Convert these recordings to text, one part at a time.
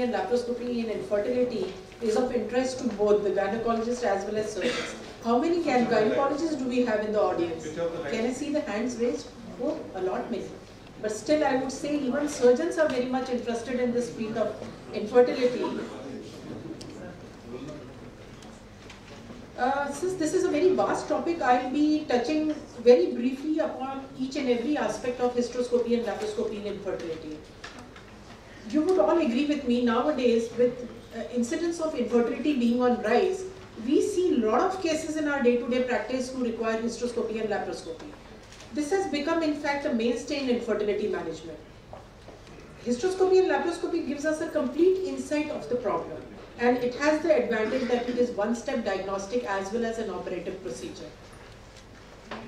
and laparoscopy in infertility is of interest to both the gynecologists as well as surgeons. How many can gynecologists do we have in the audience? Can I see the hands raised? Oh, a lot many. But still I would say even surgeons are very much interested in this field of infertility. Uh, since this is a very vast topic, I'll be touching very briefly upon each and every aspect of hysteroscopy and laparoscopy in infertility. You would all agree with me nowadays with uh, incidence of infertility being on rise, we see a lot of cases in our day-to-day -day practice who require hysteroscopy and laparoscopy. This has become in fact a mainstay in infertility management. Hysteroscopy and laparoscopy gives us a complete insight of the problem and it has the advantage that it is one-step diagnostic as well as an operative procedure.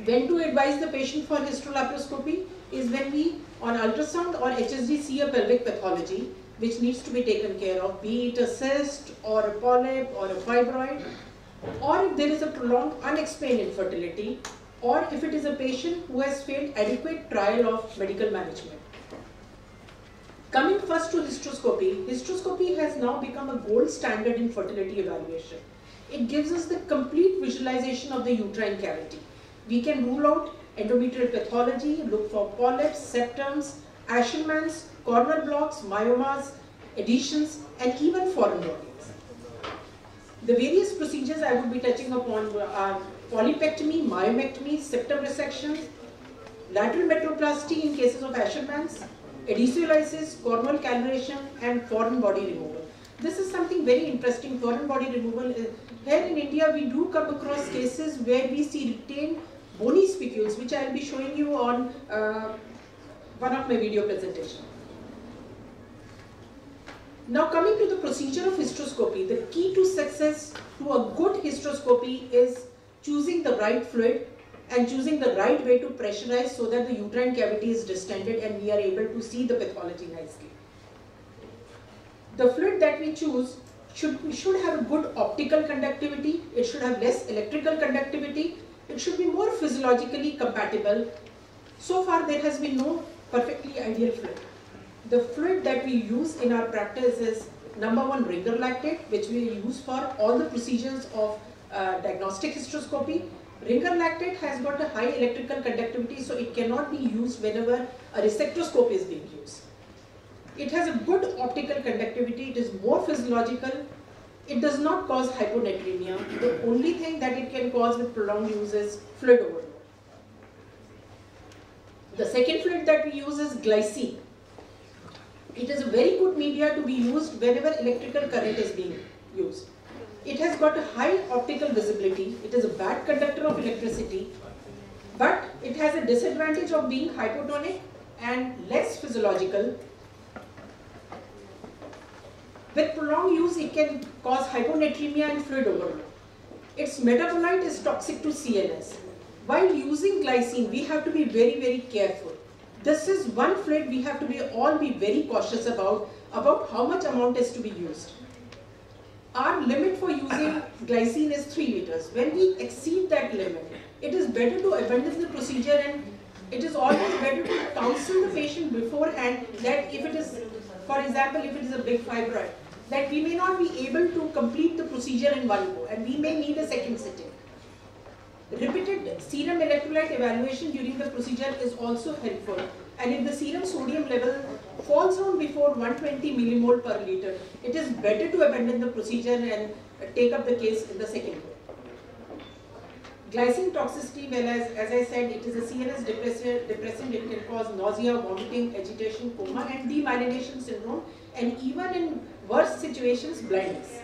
When to advise the patient for hysterolaparoscopy is when we on ultrasound or HSG see a pelvic pathology which needs to be taken care of, be it a cyst or a polyp or a fibroid, or if there is a prolonged unexplained infertility, or if it is a patient who has failed adequate trial of medical management. Coming first to hysteroscopy, hysteroscopy has now become a gold standard in fertility evaluation. It gives us the complete visualization of the uterine cavity. We can rule out endometrial pathology, look for polyps, septums, Asherman's, cornual blocks, myomas, adhesions, and even foreign bodies. The various procedures I would be touching upon are polypectomy, myomectomy, septum resection, lateral metroplasty in cases of Asherman's, adhesiolysis, cornual calibration, and foreign body removal. This is something very interesting, foreign body removal. Eh, here in India, we do come across cases where we see retained bony spicules, which I will be showing you on uh, one of my video presentation. Now coming to the procedure of hysteroscopy, the key to success to a good hysteroscopy is choosing the right fluid and choosing the right way to pressurize so that the uterine cavity is distended and we are able to see the pathology nicely. The fluid that we choose should, should have a good optical conductivity, it should have less electrical conductivity, it should be more physiologically compatible. So far there has been no perfectly ideal fluid. The fluid that we use in our practice is number one ringer lactate which we use for all the procedures of uh, diagnostic hysteroscopy. Ringer lactate has got a high electrical conductivity so it cannot be used whenever a resectoscope is being used. It has a good optical conductivity, it is more physiological, it does not cause hyponatremia. The only thing that it can cause with prolonged use is fluid overload. The second fluid that we use is glycine. It is a very good media to be used whenever electrical current is being used. It has got a high optical visibility. It is a bad conductor of electricity, but it has a disadvantage of being hypotonic and less physiological. With prolonged use, it can cause hyponatremia and fluid overload. Its metabolite is toxic to CNS. While using glycine, we have to be very, very careful. This is one fluid we have to be all be very cautious about, about how much amount is to be used. Our limit for using glycine is 3 liters. When we exceed that limit, it is better to abandon the procedure and it is always better to counsel the patient beforehand that if it is, for example, if it is a big fibroid, that we may not be able to complete the procedure in one go and we may need a second sitting. Repeated serum electrolyte evaluation during the procedure is also helpful and if the serum sodium level falls down before 120 millimole per liter, it is better to abandon the procedure and uh, take up the case in the second go. Glycine toxicity, well as, as I said, it is a CNS depressant, it can cause nausea, vomiting, agitation, coma and demyelination syndrome and even in worse situations, blindness.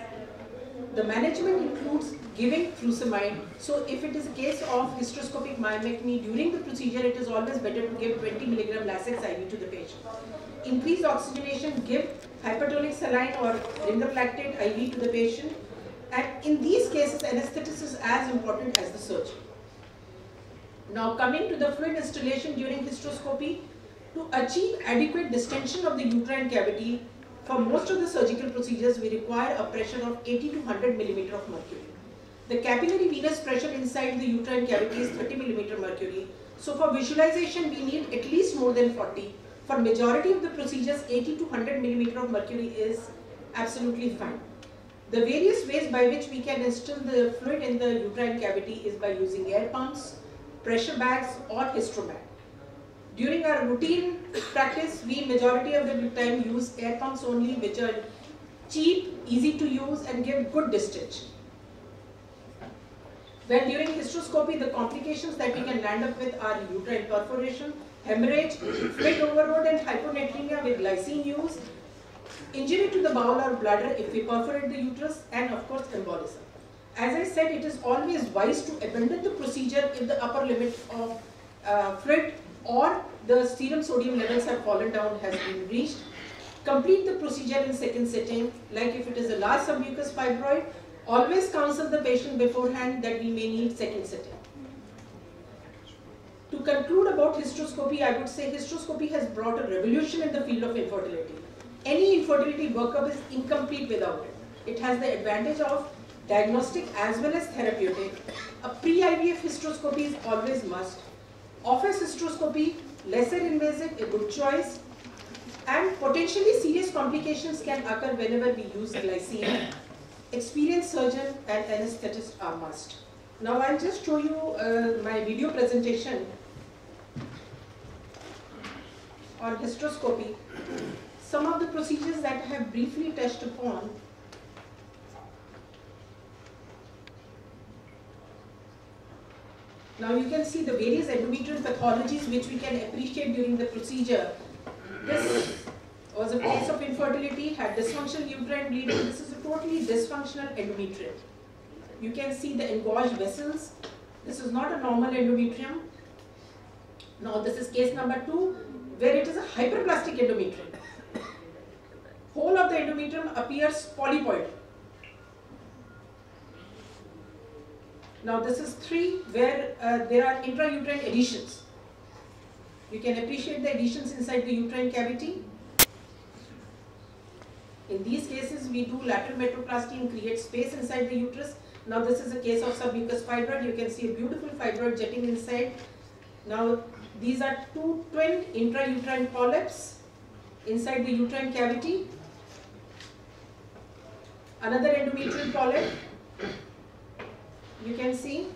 The management includes giving furosemide. So if it is a case of hysteroscopic myomectomy, during the procedure it is always better to give 20 milligram Lasix IV to the patient. Increase oxygenation, give hypertonic saline or ringer lactate IV to the patient. And in these cases, anesthetic is as important as the surgery. Now coming to the fluid installation during hysteroscopy, to achieve adequate distension of the uterine cavity, for most of the surgical procedures, we require a pressure of 80 to 100 millimeter of mercury. The capillary venous pressure inside the uterine cavity is 30 millimeter mercury. So for visualization, we need at least more than 40. For majority of the procedures, 80 to 100 millimeter of mercury is absolutely fine. The various ways by which we can instill the fluid in the uterine cavity is by using air pumps, pressure bags or hystrobag. During our routine practice, we majority of the time use air pumps only which are cheap, easy to use and give good discharge. When during hysteroscopy, the complications that we can land up with are uterine perforation, hemorrhage, fluid overload and hyponatremia with glycine use, injury to the bowel or bladder if we perforate the uterus, and of course embolism. As I said, it is always wise to abandon the procedure if the upper limit of uh, fluid or the serum sodium levels have fallen down has been reached. Complete the procedure in second sitting, like if it is a large submucous fibroid, always counsel the patient beforehand that we may need second sitting. To conclude about hysteroscopy, I would say hysteroscopy has brought a revolution in the field of infertility. Any infertility workup is incomplete without it. It has the advantage of diagnostic as well as therapeutic. A pre-IVF hysteroscopy is always must. Office hysteroscopy, lesser invasive, a good choice. And potentially serious complications can occur whenever we use glycine. Experienced surgeon and anesthetist are must. Now I'll just show you uh, my video presentation on hysteroscopy. Some of the procedures that I have briefly touched upon Now you can see the various endometrial pathologies which we can appreciate during the procedure. This was a case of infertility, had dysfunctional uterine bleeding. This is a totally dysfunctional endometrium. You can see the engorged vessels. This is not a normal endometrium. Now this is case number two, where it is a hyperplastic endometrium. Whole of the endometrium appears polypoid. Now this is three where uh, there are intrauterine adhesions. You can appreciate the adhesions inside the uterine cavity. In these cases, we do lateral metroplasty and create space inside the uterus. Now this is a case of submucous fibroid. You can see a beautiful fibroid jetting inside. Now these are two twin intrauterine polyps inside the uterine cavity. Another endometrial polyp you can see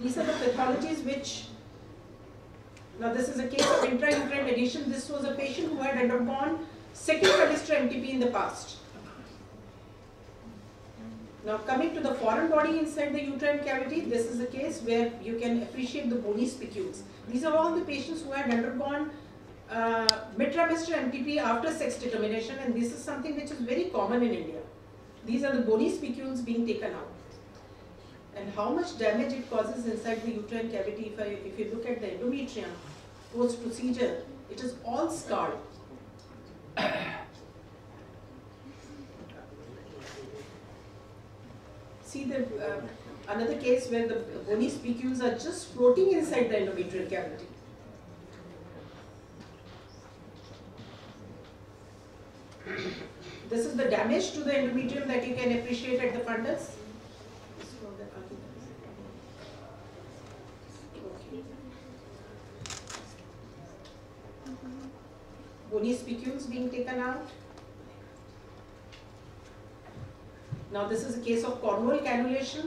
these are the pathologies which now this is a case of intrauterine adhesion. This was a patient who had undergone second trimester MTP in the past. Now coming to the foreign body inside the uterine cavity, this is a case where you can appreciate the bony spicules. These are all the patients who had undergone uh, mid-trimester MTP after sex determination and this is something which is very common in India. These are the bony spicules being taken out and how much damage it causes inside the uterine cavity. If, I, if you look at the endometrium post procedure, it is all scarred. See the uh, another case where the bony spicules are just floating inside the endometrial cavity. This is the damage to the endometrium that you can appreciate at the fundus. bony spicules being taken out. Now this is a case of cornual cannulation.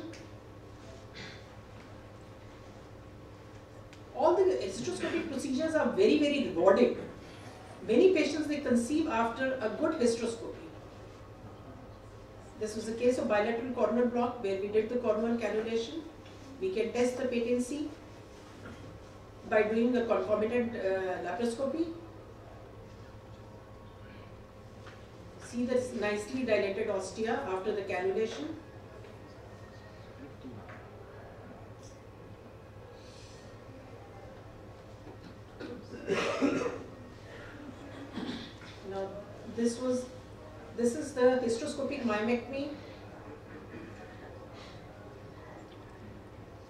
All the hysteroscopic procedures are very, very rewarding. Many patients, they conceive after a good hysteroscopy. This was a case of bilateral cornual block where we did the cornual cannulation. We can test the patency by doing a concomitant uh, laparoscopy See this nicely dilated ostia after the cannulation. now this was this is the hysteroscopic myomectomy.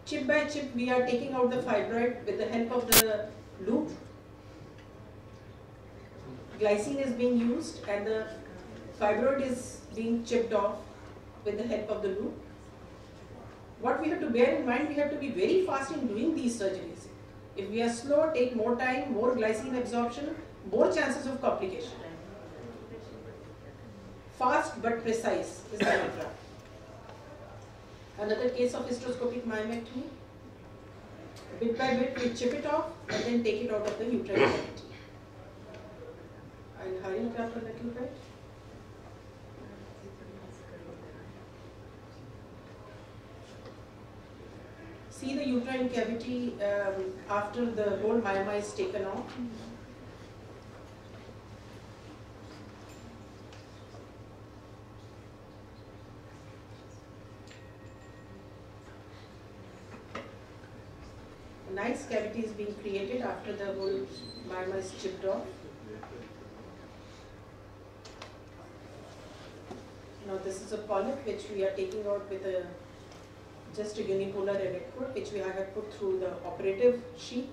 Chip by chip we are taking out the fibroid with the help of the loop. Glycine is being used and the fibroid is being chipped off with the help of the loop. What we have to bear in mind, we have to be very fast in doing these surgeries. If we are slow, take more time, more glycine absorption, more chances of complication. fast but precise is the mantra. Another case of hysteroscopic myomectomy. Bit by bit, we chip it off and then take it out of the uterine cavity. I'll hurry it up a little bit. See the uterine cavity um, after the whole myoma is taken off. A nice cavity is being created after the whole myoma is chipped off. Now this is a polyp which we are taking out with a just a unipolar electrode which we have put through the operative sheath.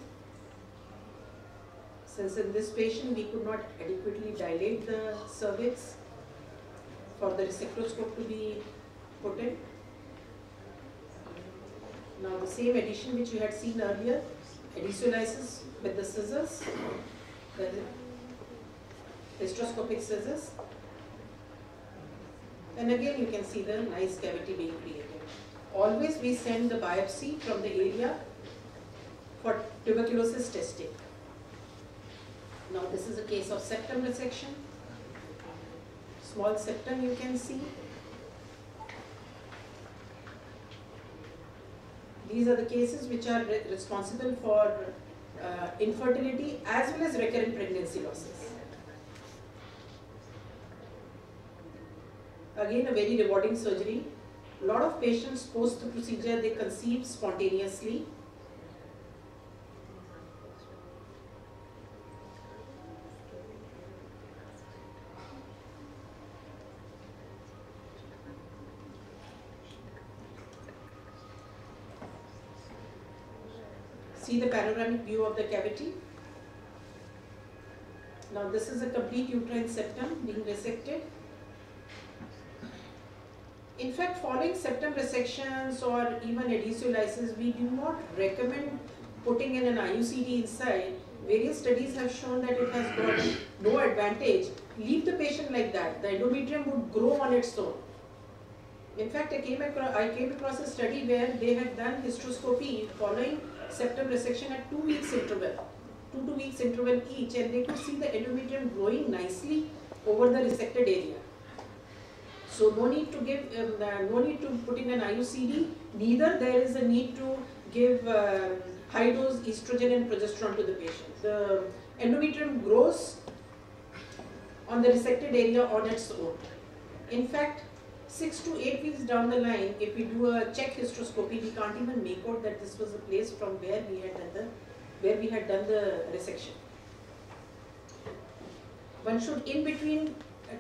Since in this patient we could not adequately dilate the cervix for the resectoscope to be put in. Now the same adhesion which you had seen earlier, adhesiolysis with the scissors, the hysteroscopic scissors. And again you can see the nice cavity being created. Always we send the biopsy from the area for tuberculosis testing. Now this is a case of septum resection. Small septum you can see. These are the cases which are re responsible for uh, infertility as well as recurrent pregnancy losses. Again, a very rewarding surgery. A lot of patients post the procedure, they conceive spontaneously. See the panoramic view of the cavity. Now this is a complete uterine septum being resected. In fact, following septum resections or even adhesiolysis, we do not recommend putting in an IUCD inside. Various studies have shown that it has got no advantage. Leave the patient like that. The endometrium would grow on its own. In fact, I came, across, I came across a study where they had done hysteroscopy following septum resection at two weeks interval, two two weeks interval each, and they could see the endometrium growing nicely over the resected area. So no need to give, um, uh, no need to put in an IUCD. Neither there is a need to give uh, high dose estrogen and progesterone to the patient. The endometrium grows on the resected area on its own. In fact, six to eight weeks down the line, if we do a check hysteroscopy, we can't even make out that this was the place from where we had done the where we had done the resection. One should in between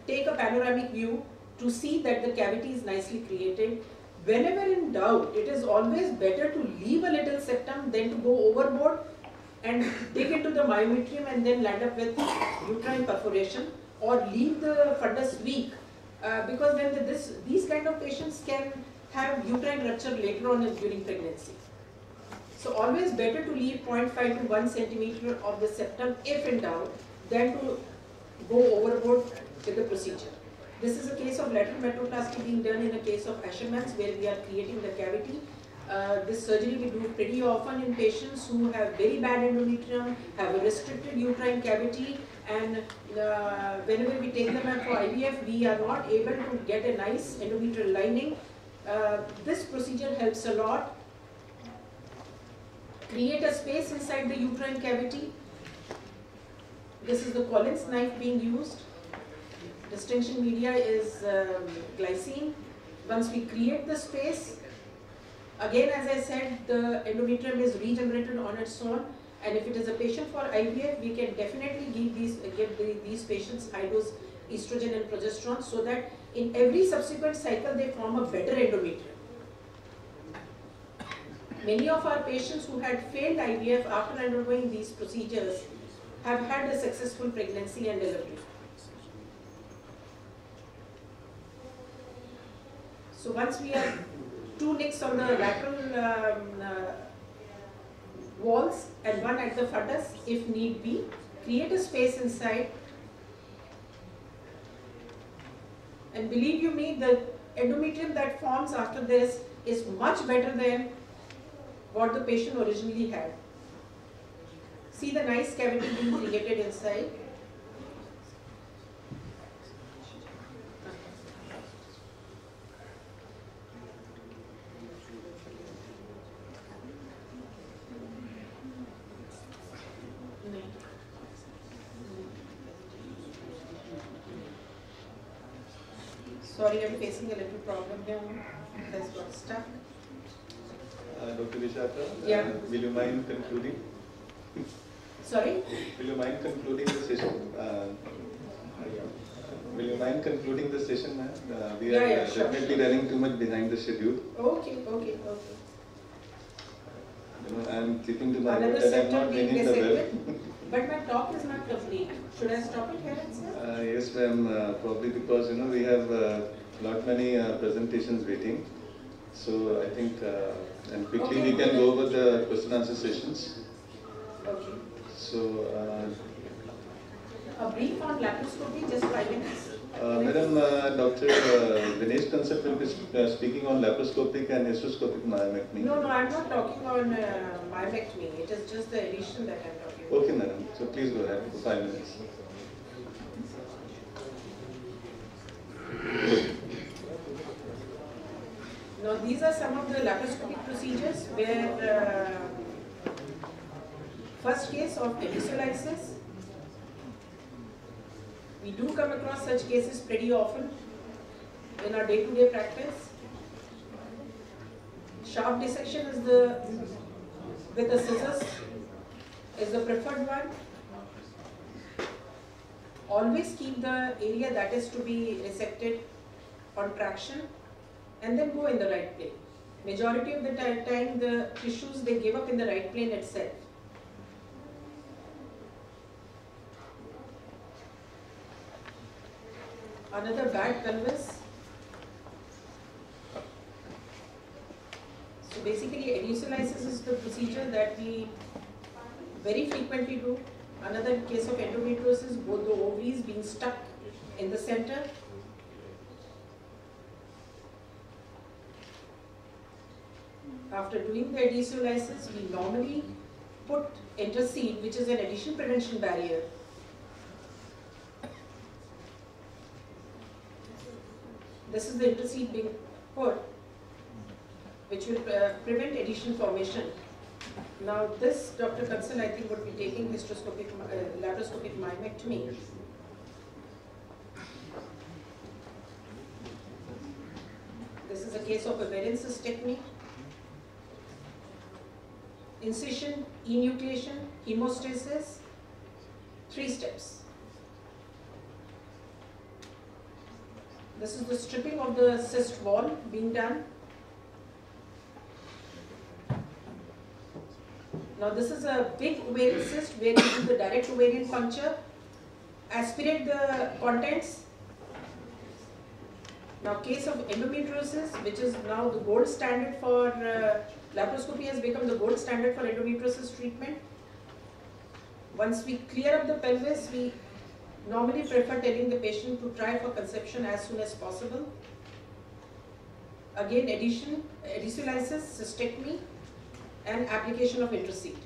take a panoramic view to see that the cavity is nicely created. Whenever in doubt, it is always better to leave a little septum than to go overboard and dig into the myometrium and then land up with uterine perforation or leave the fundus weak uh, because then the, this, these kind of patients can have uterine rupture later on during pregnancy. So always better to leave 0.5 to 1 centimeter of the septum if in doubt than to go overboard with the procedure. This is a case of lateral metroplasty being done in a case of Asherman's where we are creating the cavity. Uh, this surgery we do pretty often in patients who have very bad endometrium, have a restricted uterine cavity and uh, whenever we take them out for IVF, we are not able to get a nice endometrial lining. Uh, this procedure helps a lot. Create a space inside the uterine cavity. This is the Collins knife being used distension media is um, glycine. Once we create the space, again as I said, the endometrium is regenerated on its own and if it is a patient for IVF, we can definitely give these, give the, these patients high dose estrogen and progesterone so that in every subsequent cycle they form a better endometrium. Many of our patients who had failed IVF after undergoing these procedures have had a successful pregnancy and delivery. So once we have two nicks on the lateral um, uh, walls and one at the fundus if need be, create a space inside And believe you me, the endometrium that forms after this is much better than what the patient originally had. See the nice cavity being created inside. Sorry, I'm facing a little problem here. It has got stuck. Uh, Dr. Vishakha, Yeah. uh, will you mind concluding? Sorry? Will you mind concluding the session? Uh, will you mind concluding the session, ma'am? Uh, we Yeah, are yeah, uh, sure, definitely running too much behind the schedule. Okay, okay, okay. You know, I'm keeping to my Another word that I'm not ringing the bell. But my talk is not complete. Should I stop it here itself? Uh, yes, ma'am. Uh, probably because you know we have uh, lot many uh, presentations waiting. So I think, uh, and quickly Okay. we can go over the question answer sessions. Okay. So, uh, A brief on laparoscopy, just five minutes. Uh, Madam, uh, Dr. Uh, Dinesh Kansal will be sp- uh, speaking on laparoscopic and hysteroscopic myomectomy. No, no, I'm not talking on uh, myomectomy. It is just the addition that I'm talking. Okay, madam. So please go ahead for five minutes. Now, these are some of the laparoscopic procedures where uh, first case of adhesiolysis. We do come across such cases pretty often in our day-to-day practice. Sharp dissection is the with the scissors is the preferred one. Always keep the area that is to be resected on traction and then go in the right plane. Majority of the time, the tissues they give up in the right plane itself. Another bad pelvis. So basically, adhesiolysis is the procedure that we very frequently do. Another case of endometriosis, both the ovaries being stuck in the center after doing the adhesiolysis, we normally put Interceed, which is an adhesion prevention barrier. This is the Interceed being put, which will uh, prevent adhesion formation. Now, this Dr. Kansal, I think, would be taking hysteroscopic, uh, laparoscopic myomectomy. This is a case of ovarian cystectomy incision, enucleation, hemostasis, three steps. This is the stripping of the cyst wall being done. Now this is a big ovarian cyst where you do the direct ovarian puncture, aspirate the contents. Now case of endometriosis, which is now the gold standard for uh, laparoscopy has become the gold standard for endometriosis treatment. Once we clear up the pelvis, we normally prefer telling the patient to try for conception as soon as possible. Again, addition, adhesiolysis, cystectomy, and application of Interceed.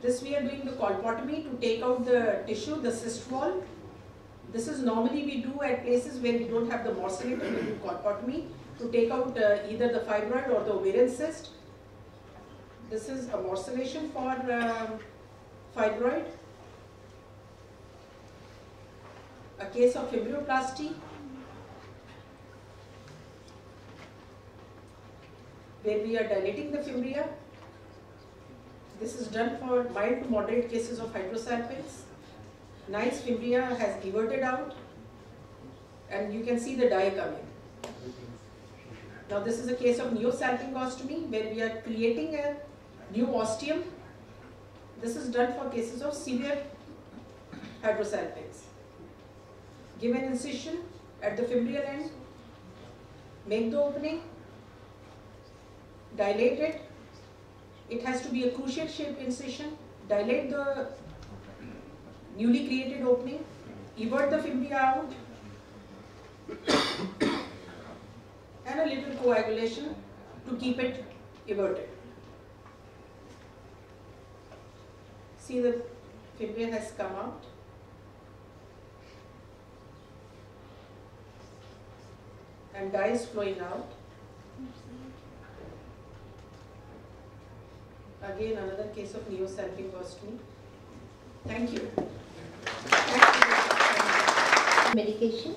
This we are doing the colpotomy to take out the tissue, the cyst wall. This is normally we do at places where we don't have the morcellation, we do colpotomy to take out uh, either the fibroid or the ovarian cyst. This is a morcellation for um, fibroid. A case of fimbrioplasty where we are dilating the fimbria. This is done for mild to moderate cases of hydrosalpinx. Nice fimbria has everted out and you can see the dye coming. Now this is a case of neosalpingostomy where we are creating a new ostium. This is done for cases of severe hydrosalpinx. Give an incision at the fimbrial end, make the opening, dilate it. It has to be a cruciate shaped incision. Dilate the newly created opening, evert the fimbria out, and a little coagulation to keep it everted. See the fimbria has come out. And dye is flowing out. Again, another case of neosalpingostomy. Thank you. Thank you. medication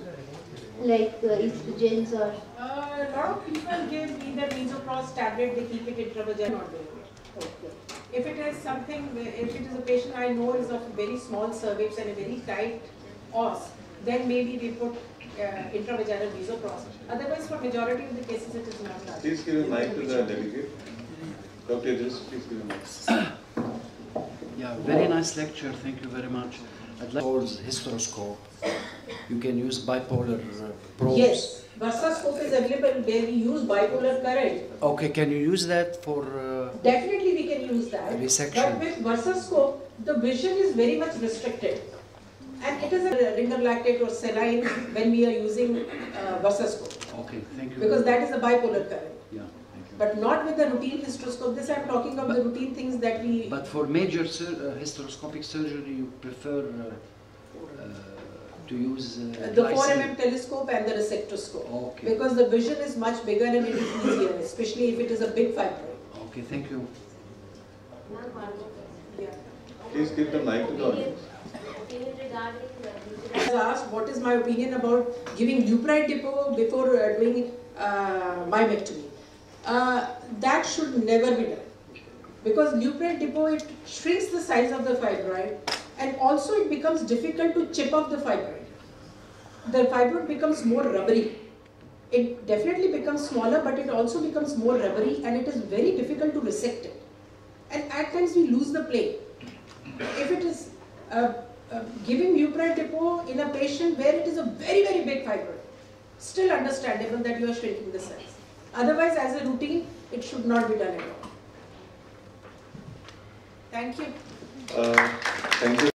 like uh, estrogens or Uh, a lot of people give either misoprost tablet, they keep it intravaginal not doing it. If it is something, if it is a patient I know is of very small cervix and a very tight os, then maybe we put uh, intravaginal misoprost. Otherwise, for majority of the cases, it is not done. Please give a mic to the delegate. Dr. Idris, please give a. Yeah, very nice lecture. Thank you very much. I'd like Paul's hysteroscope. You can use bipolar uh, probes. Yes, Versascope is available where we use bipolar current. Okay, can you use that for? Uh, Definitely we can use that. Resection. But with Versascope, the vision is very much restricted. And it is a ringer lactate or saline when we are using uh, Versascope. okay, thank you. Because that is a bipolar current. Yeah, thank you. But not with the routine hysteroscope. This I am talking of the routine things that we. But for major sur- uh, hysteroscopic surgery, you prefer uh, uh, to use uh, the 4 glycine? mm telescope and the resectoscope. Okay. Because the vision is much bigger and it is easier, especially if it is a big fibroid. Okay, thank you. Please give the mic to the audience. I was asked what is my opinion about giving Lupride depot before uh, doing uh, myomectomy. Uh, that should never be done because Lupride depot it shrinks the size of the fibroid and also it becomes difficult to chip off the fibroid. The fibroid becomes more rubbery. It definitely becomes smaller but it also becomes more rubbery and it is very difficult to resect it. And at times we lose the plane. If it is uh, uh, giving Lupride depot in a patient where it is a very very big fibroid, still understandable that you are shrinking the size. Otherwise, as a routine, it should not be done at all. Thank you. Uh, Thank you.